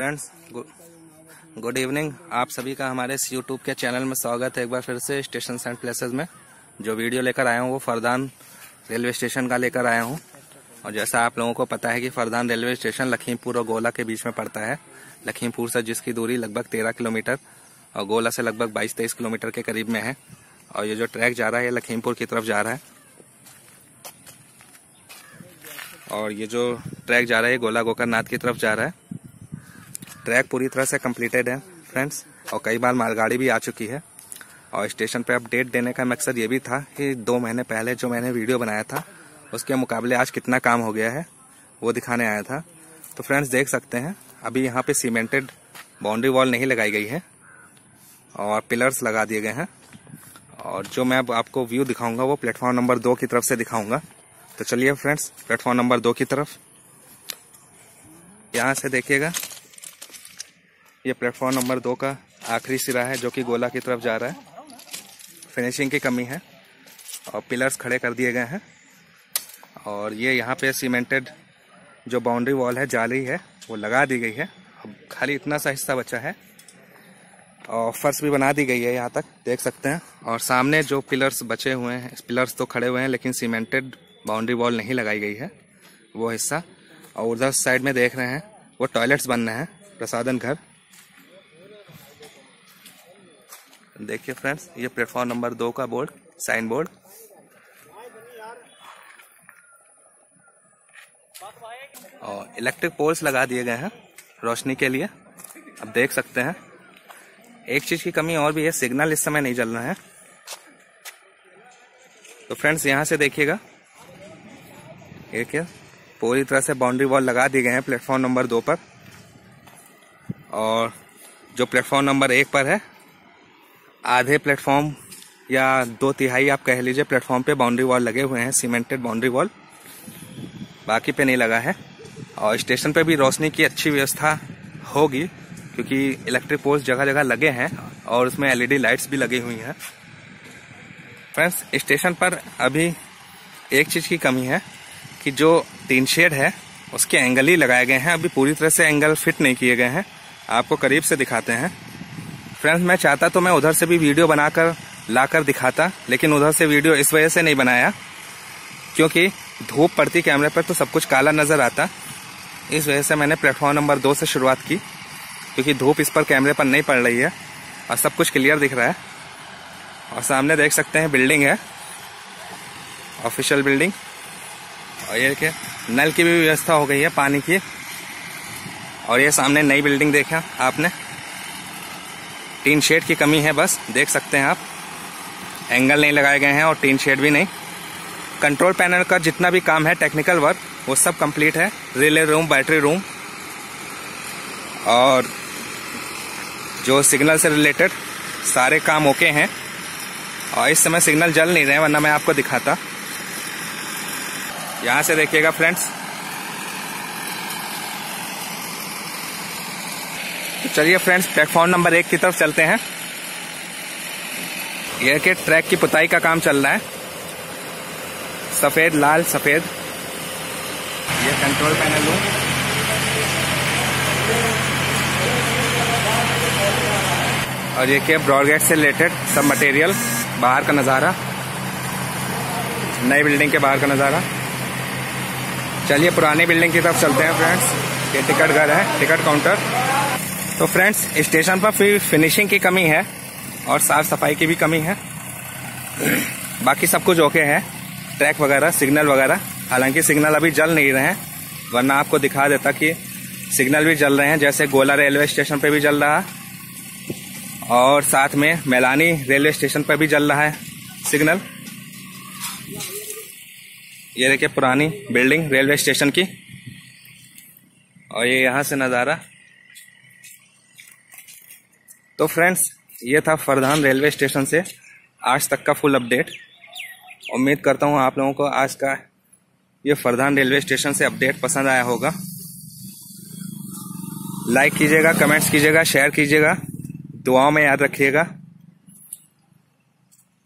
Friends good evening आप सभी का हमारे इस यूट्यूब के चैनल में स्वागत है एक बार फिर से स्टेशन एंड प्लेसेस में। जो वीडियो लेकर आया हूँ वो फरदान रेलवे स्टेशन का लेकर आया हूँ। और जैसा आप लोगों को पता है कि फरदान रेलवे स्टेशन लखीमपुर और गोला के बीच में पड़ता है। लखीमपुर से जिसकी दूरी लगभग तेरह किलोमीटर और गोला से लगभग बाईस तेईस किलोमीटर के करीब में है। और ये जो ट्रैक जा रहा है, ये लखीमपुर की तरफ़ जा रहा है। और ये जो ट्रैक जा रहा है गोला गोकरनाथ की तरफ़ जा रहा है। ट्रैक पूरी तरह से कम्प्लीटेड है फ्रेंड्स और कई बार मालगाड़ी भी आ चुकी है। और स्टेशन पे अपडेट देने का मकसद ये भी था कि दो महीने पहले जो मैंने वीडियो बनाया था, उसके मुकाबले आज कितना काम हो गया है, वो दिखाने आया था। तो फ्रेंड्स देख सकते हैं, अभी यहाँ पे सीमेंटेड बाउंड्री वॉल नहीं लगाई गई है और पिलर्स लगा दिए गए हैं। और जो मैं अब आपको व्यू दिखाऊँगा, वो प्लेटफॉर्म नंबर दो की तरफ़ से दिखाऊँगा। तो चलिए फ्रेंड्स प्लेटफॉर्म नंबर दो की तरफ़। यहाँ से देखिएगा। ये प्लेटफॉर्म नंबर दो का आखिरी सिरा है, जो कि गोला की तरफ़ जा रहा है। फिनिशिंग की कमी है और पिलर्स खड़े कर दिए गए हैं। और ये यहाँ पे सीमेंटेड जो बाउंड्री वॉल है, जाली है, वो लगा दी गई है। अब खाली इतना सा हिस्सा बचा है और फर्श भी बना दी गई है यहाँ तक, देख सकते हैं। और सामने जो पिलर्स बचे हुए हैं पिलर्स तो खड़े हुए हैं, लेकिन सीमेंटेड बाउंड्री वॉल नहीं लगाई गई है, वो हिस्सा। और उधर साइड में देख रहे हैं, वो टॉयलेट्स बन रहे हैं, प्रसादन घर। देखिए फ्रेंड्स ये प्लेटफॉर्म नंबर दो का बोर्ड साइन बोर्ड और इलेक्ट्रिक पोल्स लगा दिए गए हैं रोशनी के लिए। अब देख सकते हैं। एक चीज़ की कमी और भी है सिग्नल इस समय नहीं चल रहा है। तो फ्रेंड्स यहाँ से देखिएगा। क्या? पूरी तरह से बाउंड्री वॉल लगा दिए गए हैं प्लेटफॉर्म नंबर दो पर। और जो प्लेटफॉर्म नंबर एक पर है आधे प्लेटफॉर्म या दो तिहाई आप कह लीजिए प्लेटफॉर्म पे बाउंड्री वॉल लगे हुए हैं, सीमेंटेड बाउंड्री वॉल। बाकी पे नहीं लगा है। और स्टेशन पे भी रोशनी की अच्छी व्यवस्था होगी, क्योंकि इलेक्ट्रिक पोल्स जगह जगह लगे हैं और उसमें एलईडी लाइट्स भी लगी हुई हैं। फ्रेंड्स, स्टेशन पर अभी एक चीज़ की कमी है कि जो तीन शेड है, उसके एंगल ही लगाए गए हैं। अभी पूरी तरह से एंगल फिट नहीं किए गए हैं। आपको करीब से दिखाते हैं। फ्रेंड्स मैं चाहता तो मैं उधर से भी वीडियो बनाकर, लाकर दिखाता, लेकिन उधर से वीडियो इस वजह से नहीं बनाया, क्योंकि धूप पड़ती कैमरे पर तो सब कुछ काला नज़र आता। इस वजह से मैंने प्लेटफॉर्म नंबर दो से शुरुआत की, क्योंकि धूप इस पर कैमरे पर नहीं पड़ रही है, और सब कुछ क्लियर दिख रहा है। और सामने देख सकते हैं बिल्डिंग है, ऑफिशियल बिल्डिंग। और ये देखिए नल की भी व्यवस्था हो गई है पानी की। और ये सामने नई बिल्डिंग देखा आपने। टीन शेड की कमी है बस, देख सकते हैं आप। एंगल नहीं लगाए गए हैं और टीन शेड भी नहीं। कंट्रोल पैनल का जितना भी काम है, टेक्निकल वर्क, वो सब कंप्लीट है। Relay room, battery room. और जो सिग्नल से रिलेटेड सारे काम ओके हैं। और इस समय सिग्नल जल नहीं रहे, वरना मैं आपको दिखाता। यहाँ से देखिएगा फ्रेंड्स तो चलिए फ्रेंड्स प्लेटफॉर्म नंबर एक की तरफ़ चलते हैं। यह के ट्रैक की पुताई का काम चल रहा है। सफ़ेद, लाल, सफ़ेद। ये कंट्रोल पैनल लू और ये के ब्रॉडगेट से रिलेटेड सब मटेरियल बाहर का नज़ारा। नई बिल्डिंग के बाहर का नज़ारा। चलिए पुरानी बिल्डिंग की तरफ़ चलते हैं फ्रेंड्स ये टिकट घर है टिकट काउंटर तो फ्रेंड्स स्टेशन पर फिर फिनिशिंग की कमी है और साफ़ सफ़ाई की भी कमी है। बाकी सब कुछ ओके है। ट्रैक वगैरह सिग्नल वगैरह, हालाँकि सिग्नल अभी जल नहीं रहे हैं, वरना आपको दिखा देता कि सिग्नल भी जल रहे हैं, जैसे गोला रेलवे स्टेशन पे भी जल रहा और साथ में मैलानी रेलवे स्टेशन पर भी जल रहा है सिग्नल ये देखिए पुरानी बिल्डिंग रेलवे स्टेशन की। और ये यहाँ से नज़ारा। तो फ्रेंड्स, ये था फरदान रेलवे स्टेशन से आज तक का फुल अपडेट उम्मीद करता हूँ आप लोगों को आज का ये फरदान रेलवे स्टेशन से अपडेट पसंद आया होगा। लाइक कीजिएगा कमेंट्स कीजिएगा शेयर कीजिएगा, दुआओं में याद रखिएगा।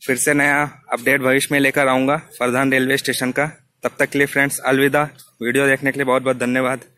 फिर से नया अपडेट भविष्य में लेकर आऊँगा फरदान रेलवे स्टेशन का। तब तक के लिए फ्रेंड्स, अलविदा। वीडियो देखने के लिए बहुत बहुत धन्यवाद।